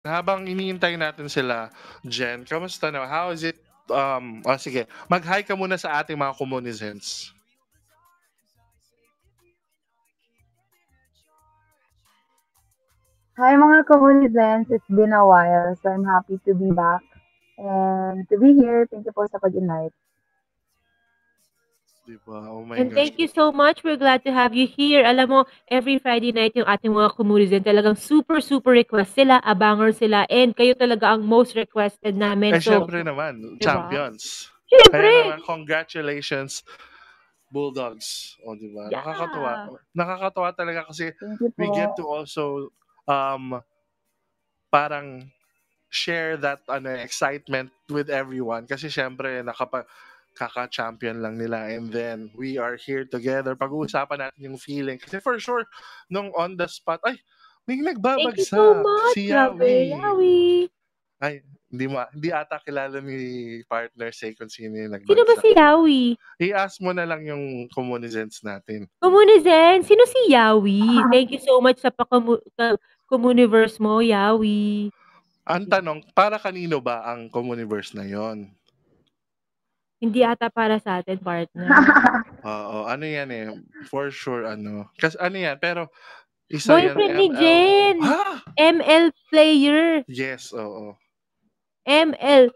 Habang iniintay natin sila, Jen, kamusta na? How is it? Um, oh, sige, mag-hi ka muna sa ating mga communizens. Hi mga communizens, it's been a while, so I'm happy to be back and to be here. Thank you po sa pag-invite. Diba? Oh my And gosh. thank you so much. We're glad to have you here. Alam mo, every Friday night yung ating mga communities talagang super, super request sila, abanger sila, and kayo talaga ang most requested namin. Eh, So, syempre naman, Diba? champions. syempre, Kaya naman, congratulations, Bulldogs. O, di ba? Yeah. Nakakatuwa. Nakakatuwa talaga kasi we get to also um parang share that ano excitement with everyone kasi syempre nakapa kaka-champion lang nila and then we are here together pag-uusapan natin yung feeling kasi for sure nung on the spot ay may thank you nagbabagsak so much. si Yawi Yawi. ay hindi mo hindi ata kilala ni partner say kung sino yung Sino ba nagbagsak si Yawi? i-ask mo na lang yung communizens natin Komunizen, sino si Yawi? Thank you so much sa pakamu- ka- Communiverse mo, Yawi. ang tanong para kanino ba ang communiverse na yon Hindi ata para sa atin, partner. Oo, ano yan eh. For sure, ano. Kasi ano yan, pero isa yan Boyfriend ni ML. Jen. Ha? ML player. Yes, oo. ML.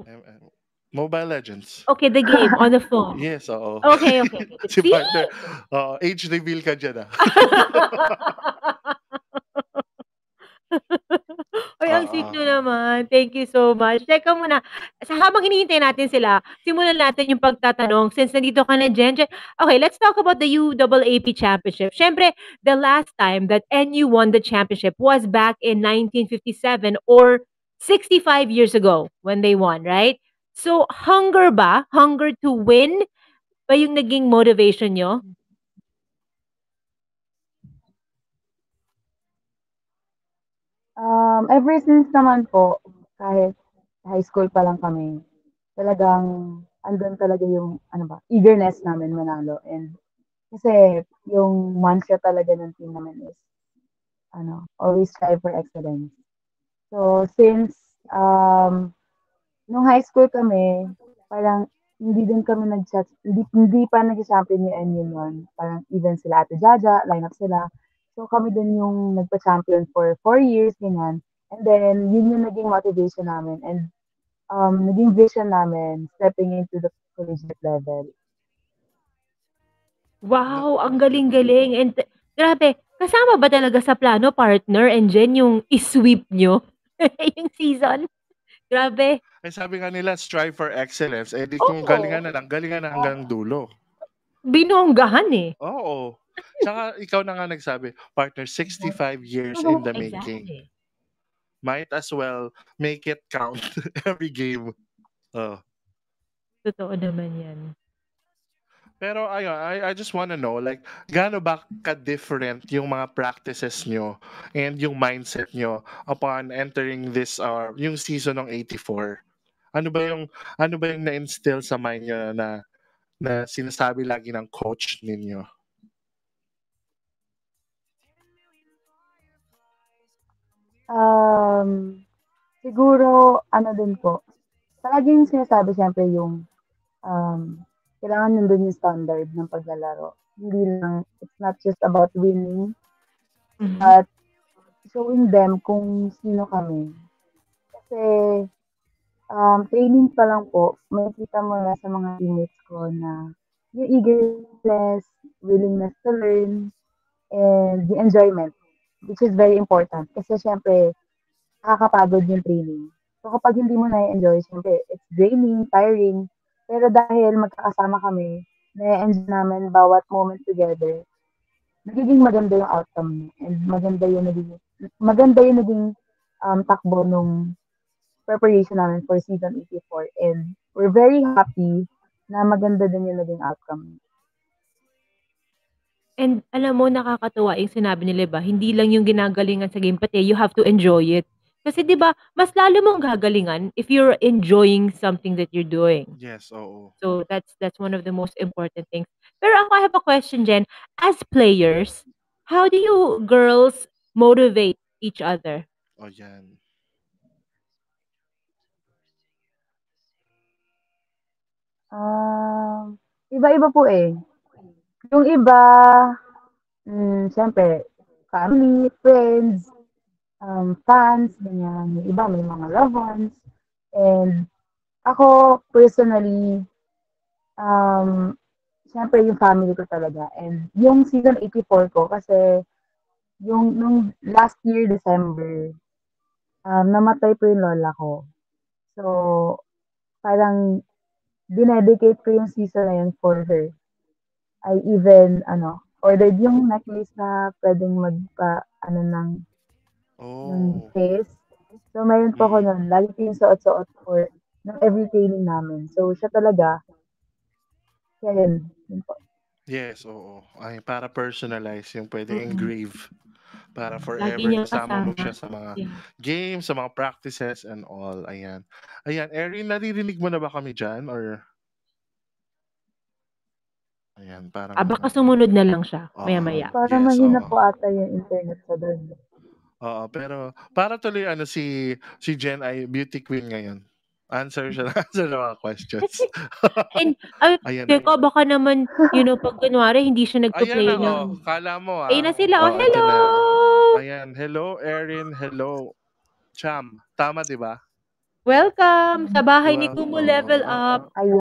ML. Mobile Legends. Okay, the game on the phone. Yes, oo. Okay, okay. si See? partner. Oo, age reveal ka dyan ah. Sweet nyo naman. Thank you so much. Teka muna, sa habang hinihintay natin sila, simulan natin yung pagtatanong. Since nandito ka na, Jen, Jen- okay, let's talk about the UAAP Championship. Siyempre, the last time that NU won the championship was back in 1957 or 65 years ago when they won, right? So, hunger ba? Hunger to win ba yung naging motivation nyo? Um, ever since naman po, kahit high school pa lang kami, talagang andun talaga yung ano ba, eagerness namin manalo. And kasi yung mantra talaga ng team namin is ano, always strive for excellence. So since um nung high school kami, parang hindi din kami nag hindi, hindi pa nag-champion yung NU nun. Parang even sila Ate Jaja, line up sila. So kami din yung nagpa-champion for four years, ganyan. And then, yun yung naging motivation namin. And um, naging vision namin stepping into the collegiate level. Wow, ang galing-galing. And grabe, kasama ba talaga sa plano, partner, and Jen, yung isweep nyo? yung season? Grabe. Eh, sabi nga nila, strive for excellence. Eh, di kung galingan na lang, galingan na hanggang dulo. Binonggahan eh. Oo. Tsaka ikaw na nga nagsabi, partner, 65 years in the making. Might as well make it count every game. Oh. Totoo naman yan. Pero ayun, I, I just wanna know, like, gaano ba ka-different yung mga practices nyo and yung mindset nyo upon entering this, uh, yung season ng 84? Ano ba yung, ano ba yung na-instill sa mind nyo na, na sinasabi lagi ng coach ninyo? Um, siguro, ano din po, palaging sinasabi siyempre yung um, kailangan nandun yung standard ng paglalaro. Hindi lang, it's not just about winning, Mhm. but showing them kung sino kami. Kasi, um, training pa lang po, makikita mo na sa mga teammates ko na yung eagerness, willingness to learn, and the enjoyment, which is very important. Kasi syempre, nakakapagod yung training. So kapag hindi mo na-enjoy, syempre, it's draining, tiring. Pero dahil magkakasama kami, na-enjoy namin bawat moment together, nagiging maganda yung outcome niya. And maganda yung naging, maganda yung naging um, takbo nung preparation namin for season 84. And we're very happy na maganda din yung naging outcome. And alam mo, nakakatuwa yung sinabi nila ba, hindi lang yung ginagalingan sa game, pati you have to enjoy it. Kasi 'di ba, mas lalo mong gagalingan if you're enjoying something that you're doing. Yes, oo. So that's that's one of the most important things. Pero ako I have a question, Jen. As players, how do you girls motivate each other? O yan. Um, iba-iba po eh. Yung iba, mm, siyempre, family, friends, um, fans, ganyan. Yung iba, may mga loved ones. And ako, personally, um, siyempre yung family ko talaga. And yung season 84 ko, kasi yung nung last year, December, um, namatay po yung lola ko. So, parang dinedicate ko yung season na yun for her. I even, ano, ordered yung necklace na pwedeng magpa, ano, ng, ng Oh. face. So, mayroon po ako Mm. nun. Lagi ko yung suot-suot for ng every training namin. So, siya talaga. Kaya yun. yun po. Yes, oo. Ay, para personalize yung pwedeng Mm. engrave. Para Lagi forever kasama mo siya sa mga Yeah. games, sa mga practices and all. Ayan. Ayan, Erin, naririnig mo na ba kami dyan? Or... Ayan, parang... Ah, baka sumunod na lang siya, Oo. maya-maya. Parang Yes, mahina oo. po ata yung internet sa doon. Oo, pero para tuloy ano si si Jen ay beauty queen ngayon. Answer siya answer ng mga questions. And, ay, Ayan. teka, baka naman, you know, pag kunwari, hindi siya Ayan nagpa-play na, ng... oh. Kala mo, ah. Ayun na sila. Oh, Oh, hello! na. Ayan. Hello, Erin. Hello. Cham. Tama, di ba? Welcome sa bahay ni Well, Kumu Level Up. oo. Ayun.